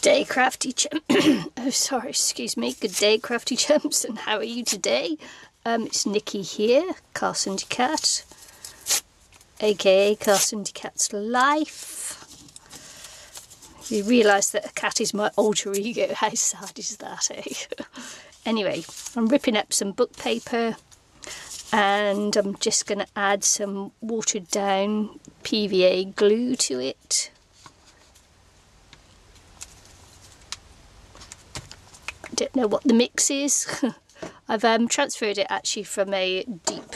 day crafty chum oh sorry excuse me. Good day crafty chumps and how are you today? Um it's Nicky here carson cat aka carson cat's life. You realise that a cat is my alter ego. How sad is that eh? Anyway i'm ripping up some book paper and i'm just going to add some watered down pva glue to it don't know what the mix is. I've um, transferred it actually from a deep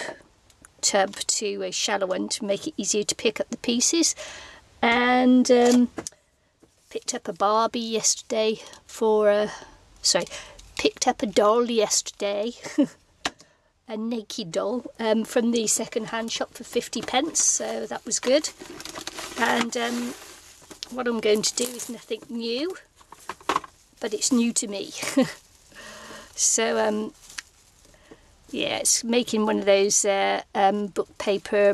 tub to a shallow one to make it easier to pick up the pieces. And um, picked up a Barbie yesterday for a, sorry, picked up a doll yesterday, a naked doll um, from the second-hand shop for 50 pence, so that was good. And um, what I'm going to do is nothing new but it's new to me. so um, yeah, it's making one of those uh, um, book paper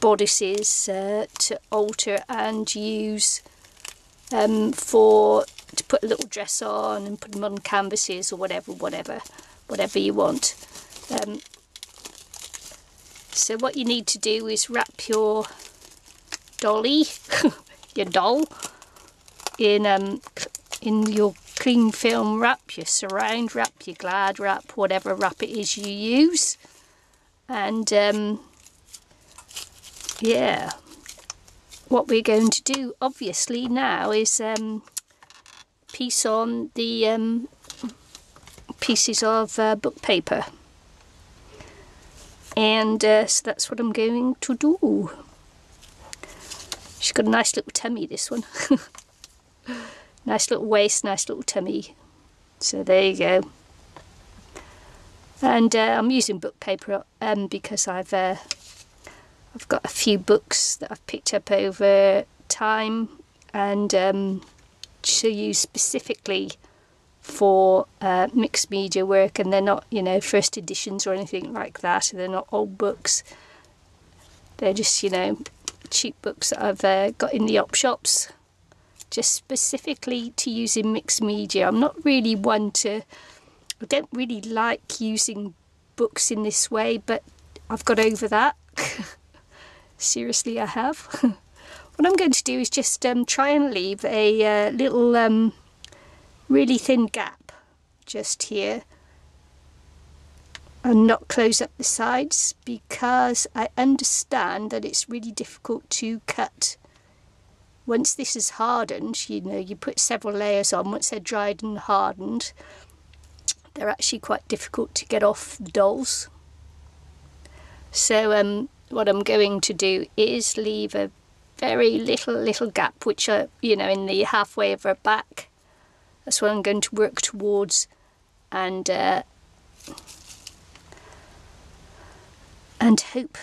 bodices uh, to alter and use um, for to put a little dress on and put them on canvases or whatever, whatever, whatever you want. Um, so what you need to do is wrap your dolly, your doll, in um, in your cling film wrap, your surround wrap, your glad wrap, whatever wrap it is you use. And um, yeah, what we're going to do obviously now is um, piece on the um, pieces of uh, book paper. And uh, so that's what I'm going to do. She's got a nice little tummy, this one. Nice little waist, nice little tummy. So there you go. And uh, I'm using book paper um, because I've uh, I've got a few books that I've picked up over time and um, to use specifically for uh, mixed media work and they're not you know first editions or anything like that they're not old books they're just you know cheap books that I've uh, got in the op shops just specifically to use in mixed media. I'm not really one to, I don't really like using books in this way, but I've got over that. Seriously, I have. what I'm going to do is just um, try and leave a uh, little um, really thin gap just here and not close up the sides because I understand that it's really difficult to cut once this is hardened, you know, you put several layers on, once they're dried and hardened, they're actually quite difficult to get off the dolls. So um, what I'm going to do is leave a very little, little gap, which are, you know, in the halfway of her back. That's what I'm going to work towards and uh, and hope,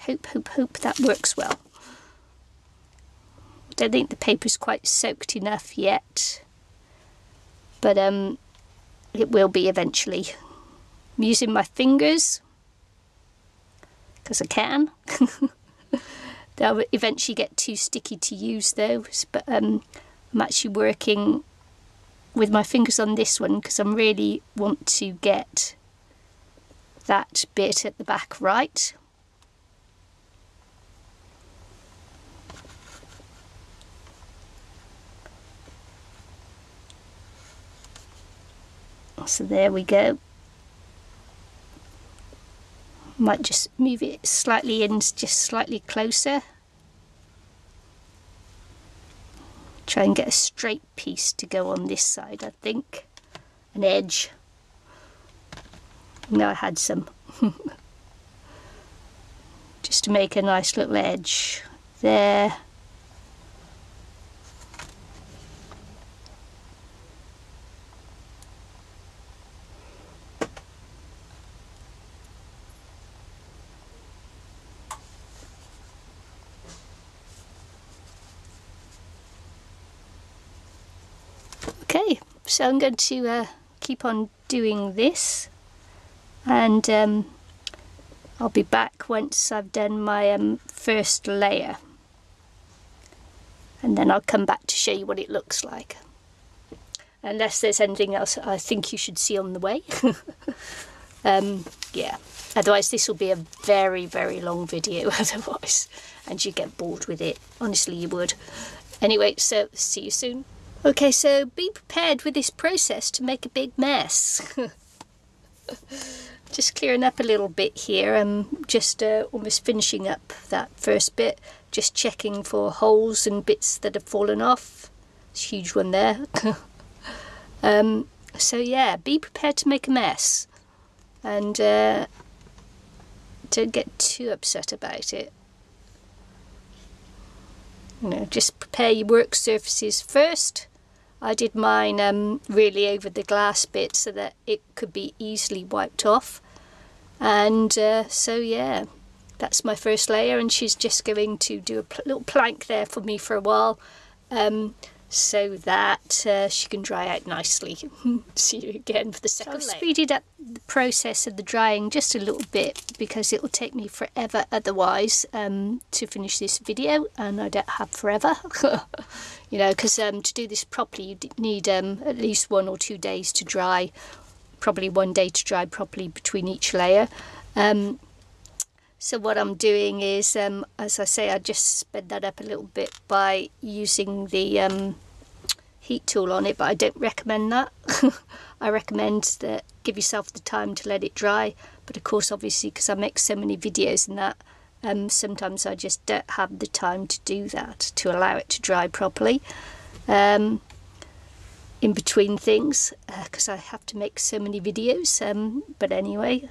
hope, hope, hope that works well don't think the paper's quite soaked enough yet but um, it will be eventually. I'm using my fingers because I can. They'll eventually get too sticky to use those but um, I'm actually working with my fingers on this one because I really want to get that bit at the back right. So there we go. Might just move it slightly in just slightly closer. Try and get a straight piece to go on this side I think. An edge. No I had some. Just to make a nice little edge. There Okay, so I'm going to uh, keep on doing this. And um, I'll be back once I've done my um, first layer. and then I'll come back to show you what it looks like. Unless there's anything else I think you should see on the way. Um, yeah. Otherwise this will be a very very long video otherwise. And you get bored with it. Honestly you would. Anyway so see you soon okay so be prepared with this process to make a big mess. Just clearing up a little bit here I'm just uh, almost finishing up that first bit. Just checking for holes and bits that have fallen off. A huge one there. Um, so yeah be prepared to make a mess. And uh, don't get too upset about it. You know just prepare your work surfaces first I did mine um, really over the glass bit so that it could be easily wiped off and uh, so yeah that's my first layer and she's just going to do a pl little plank there for me for a while um, so that uh, she can dry out nicely. See you again for the second so I've speeded up the process of the drying just a little bit because it will take me forever otherwise um, to finish this video and I don't have forever. you know, because um, to do this properly you need um, at least one or two days to dry, probably one day to dry properly between each layer. Um, so what I'm doing is, um, as I say, I just sped that up a little bit by using the um, heat tool on it, but I don't recommend that. I recommend that give yourself the time to let it dry. But of course, obviously, because I make so many videos and that, um, sometimes I just don't have the time to do that, to allow it to dry properly. Um, in between things, because uh, I have to make so many videos. Um, but anyway,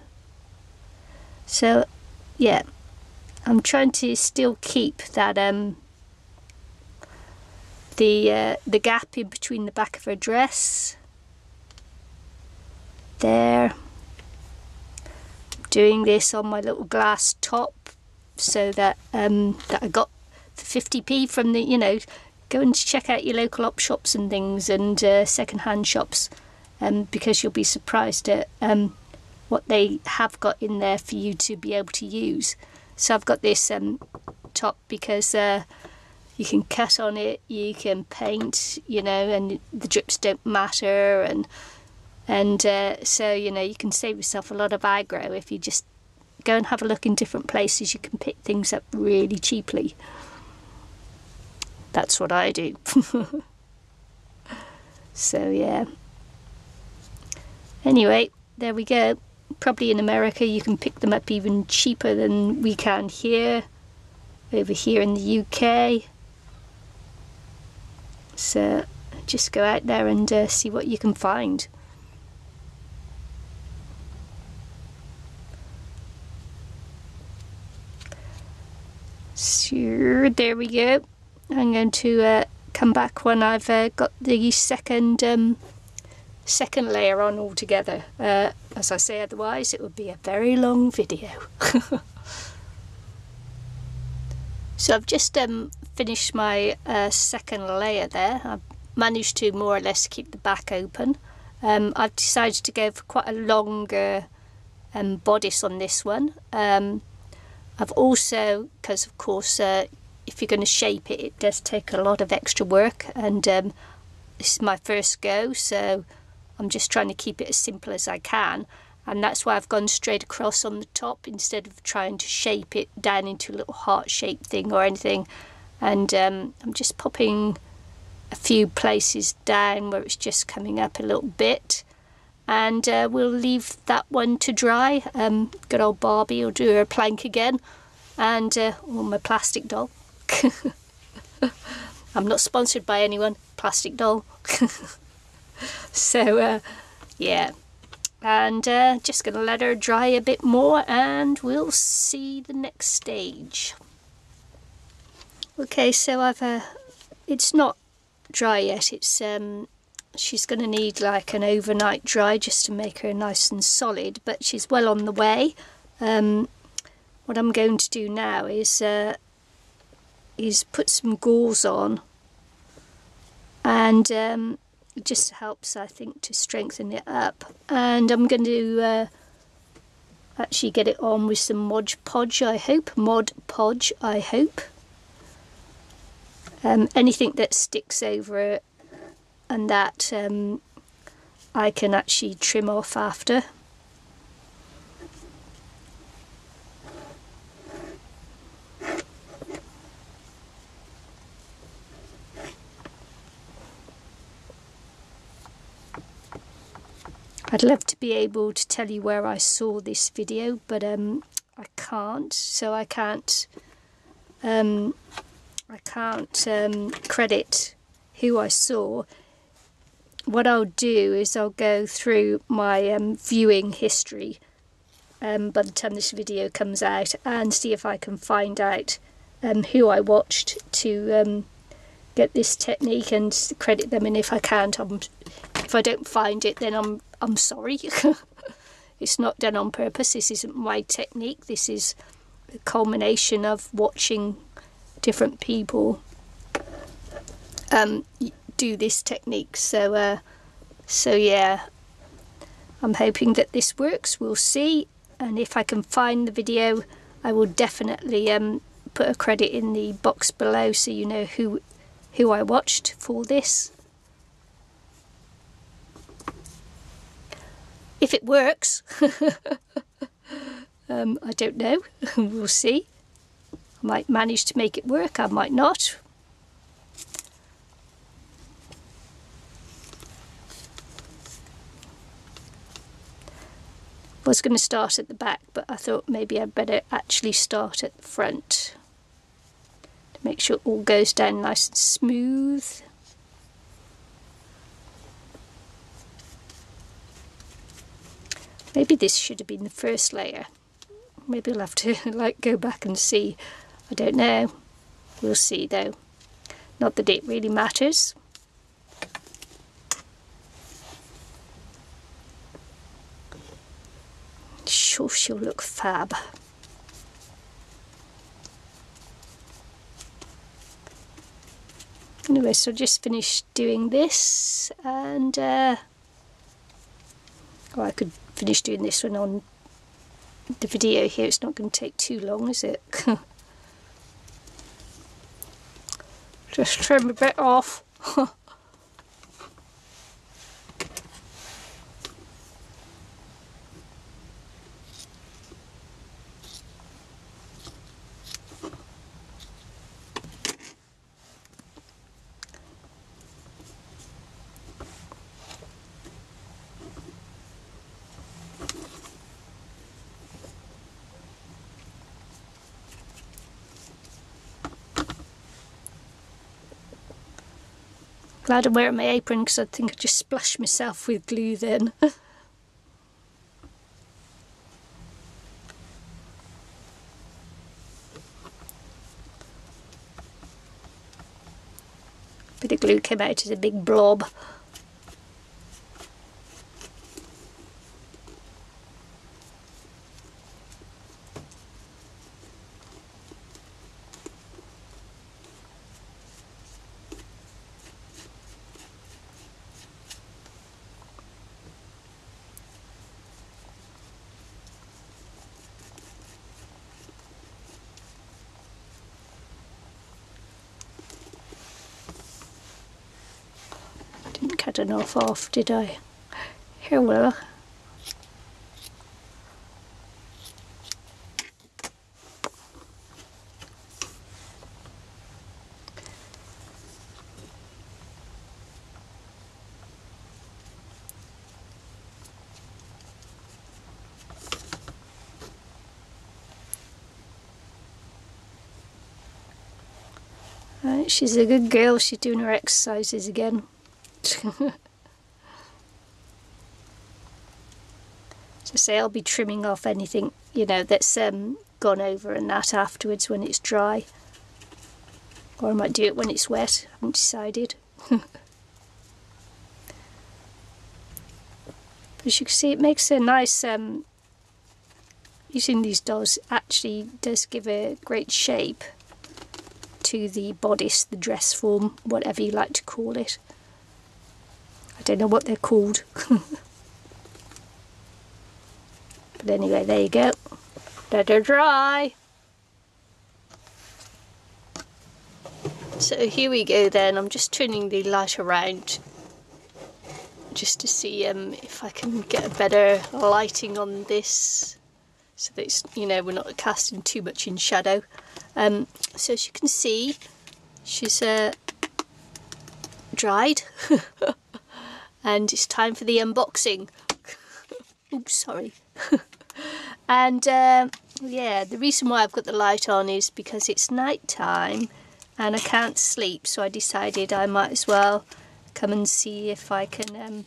so yeah, I'm trying to still keep that um, the uh, the gap in between the back of her dress. There. Doing this on my little glass top so that um, that I got for 50p from the you know go and check out your local op shops and things and uh, second-hand shops um, because you'll be surprised at um, what they have got in there for you to be able to use. So I've got this um, top because uh, you can cut on it, you can paint, you know, and the drips don't matter, and and uh, so you know you can save yourself a lot of aggro if you just go and have a look in different places. You can pick things up really cheaply. That's what I do. so yeah. Anyway, there we go probably in America you can pick them up even cheaper than we can here over here in the UK so just go out there and uh, see what you can find so there we go I'm going to uh, come back when I've uh, got the second um, second layer on altogether. Uh, as I say, otherwise it would be a very long video. so I've just um, finished my uh, second layer there. I've managed to more or less keep the back open. Um, I've decided to go for quite a longer um, bodice on this one. Um, I've also, because of course, uh, if you're going to shape it, it does take a lot of extra work and um, this is my first go, so I'm just trying to keep it as simple as I can. And that's why I've gone straight across on the top instead of trying to shape it down into a little heart shaped thing or anything. And um, I'm just popping a few places down where it's just coming up a little bit and uh, we'll leave that one to dry. Um, good old Barbie will do her plank again. And uh, oh, my plastic doll. I'm not sponsored by anyone. Plastic doll. So uh, yeah. And uh, just gonna let her dry a bit more and we'll see the next stage. Okay so I've uh, it's not dry yet. It's um, she's gonna need like an overnight dry just to make her nice and solid but she's well on the way. Um, what I'm going to do now is uh, is put some gauze on and um, it just helps I think to strengthen it up. And I'm going to uh, actually get it on with some Mod Podge I hope. Mod Podge I hope. Um, anything that sticks over and that um, I can actually trim off after. I'd love to be able to tell you where I saw this video, but um, I can't. So I can't. Um, I can't um, credit who I saw. What I'll do is I'll go through my um, viewing history um, by the time this video comes out and see if I can find out um, who I watched to get this technique and credit them. And if I can't, I'm, if I don't find it, then I'm I'm sorry. it's not done on purpose. This isn't my technique. This is the culmination of watching different people um, do this technique. So, uh, so yeah, I'm hoping that this works. We'll see. And if I can find the video, I will definitely um, put a credit in the box below so you know who who I watched for this. If it works, um, I don't know. we'll see. I might manage to make it work, I might not. Was going to start at the back but I thought maybe I'd better actually start at the front to make sure all goes down nice and smooth Maybe this should have been the first layer. Maybe I'll have to like go back and see. I don't know. We'll see though. Not that it really matters. Sure she'll look fab. Anyway, so I just finished doing this and uh, oh, I could finish doing this one on the video here. It's not going to take too long, is it? Just trim a bit off. Glad I'm wearing my apron because I think I just splashed myself with glue then. Bit of glue came out as a big blob. Enough off, did I? Here we are. she's a good girl, she's doing her exercises again. so say I'll be trimming off anything you know that's um, gone over and that afterwards when it's dry or I might do it when it's wet I haven't decided as you can see it makes a nice um, using these dolls actually does give a great shape to the bodice, the dress form, whatever you like to call it. I don't know what they're called. but anyway, there you go. Let her dry. So here we go then, I'm just turning the light around just to see um, if I can get a better lighting on this so that it's, you know, we're not casting too much in shadow. Um, so as you can see, she's uh, dried and it's time for the unboxing. Oops, sorry. and uh, yeah, the reason why I've got the light on is because it's night time and I can't sleep so I decided I might as well come and see if I can um,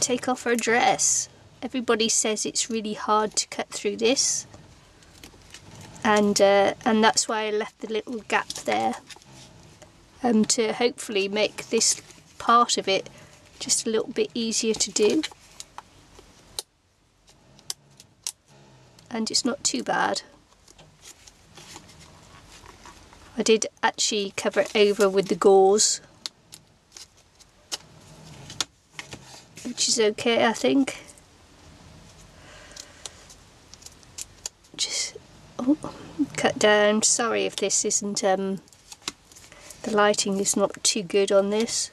take off her dress. Everybody says it's really hard to cut through this and uh, and that's why I left the little gap there um, to hopefully make this part of it just a little bit easier to do and it's not too bad. I did actually cover it over with the gauze which is okay I think. Just oh, cut down. Sorry if this isn't um, the lighting is not too good on this.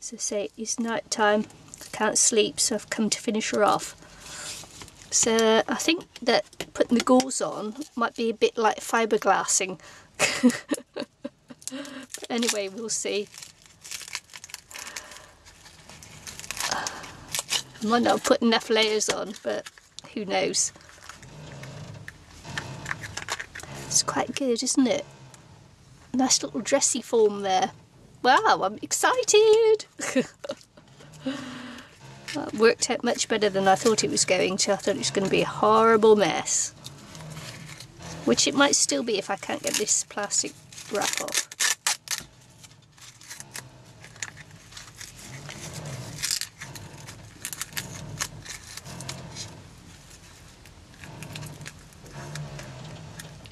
As I say, it's night time. I can't sleep, so I've come to finish her off. So I think that putting the gauze on might be a bit like fiberglassing. but anyway, we'll see. I might not put enough layers on, but who knows. It's quite good, isn't it? Nice little dressy form there. Wow, I'm excited! that worked out much better than I thought it was going to. I thought it was going to be a horrible mess. Which it might still be if I can't get this plastic wrap off.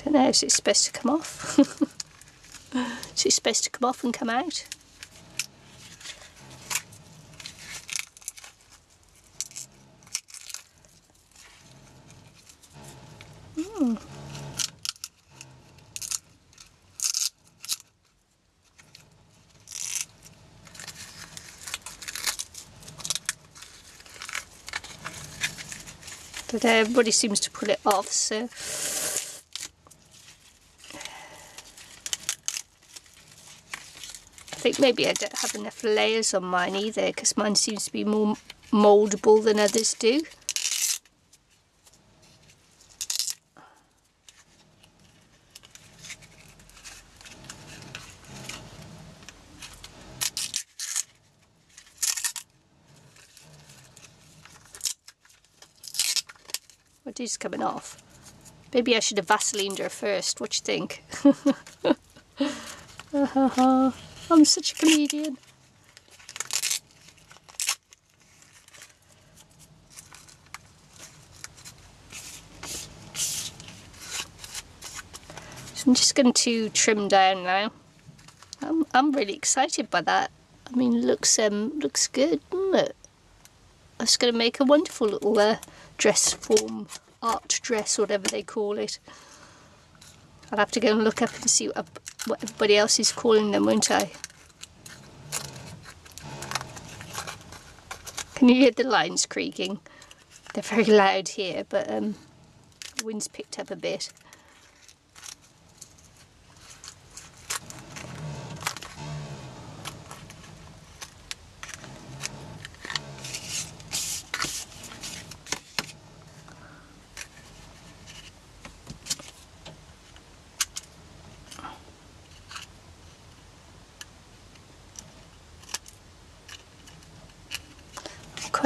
Don't know, is it supposed to come off? is it supposed to come off and come out? Hmm. But everybody seems to pull it off, so think maybe I don't have enough layers on mine either because mine seems to be more mouldable than others do. What is coming off? Maybe I should have Vaselined her first. What you think? I'm such a comedian. So I'm just going to trim down now. I'm, I'm really excited by that. I mean, looks um looks good, doesn't it? That's going to make a wonderful little uh, dress form, art dress, whatever they call it. I'll have to go and look up and see what, everybody else is calling them, won't I? Can you hear the lines creaking? They're very loud here, but um, the wind's picked up a bit.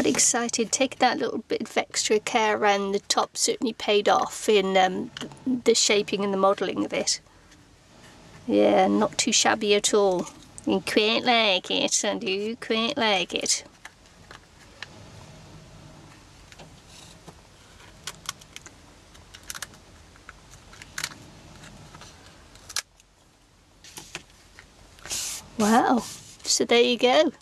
Excited. Taking that little bit of extra care around the top certainly paid off in um, the shaping and the modelling of it. Yeah, not too shabby at all. You quite like it, I do quite like it. Wow, so there you go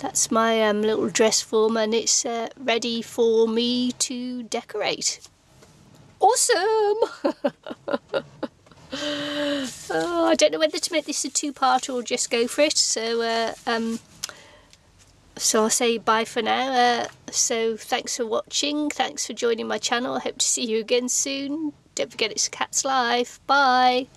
that's my um, little dress form and it's uh, ready for me to decorate. Awesome! oh, I don't know whether to make this a two-part or just go for it. So, uh, um, so I'll say bye for now. Uh, so thanks for watching. Thanks for joining my channel. I hope to see you again soon. Don't forget it's Cats Live. Bye.